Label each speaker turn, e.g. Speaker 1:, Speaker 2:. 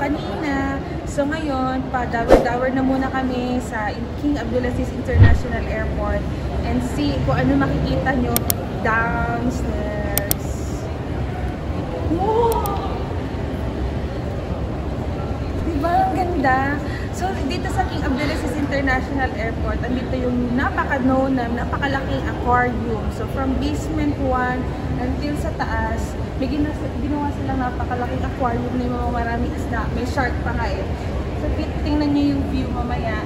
Speaker 1: kanina. So ngayon, pa-dower-dower na muna kami sa King Abdulaziz International Airport and see kung ano makikita nyo downstairs. Wow! Diba? Ang ganda. So, dito sa King Abdulaziz International Airport, andito yung napaka-known na napakalaking aquarium. So, from basement 1 until sa taas, may gina ginawa silang napakalaking aquarium na yung mga maraming isda. May shark pa nga eh. So, tingnan nyo yung view mamaya.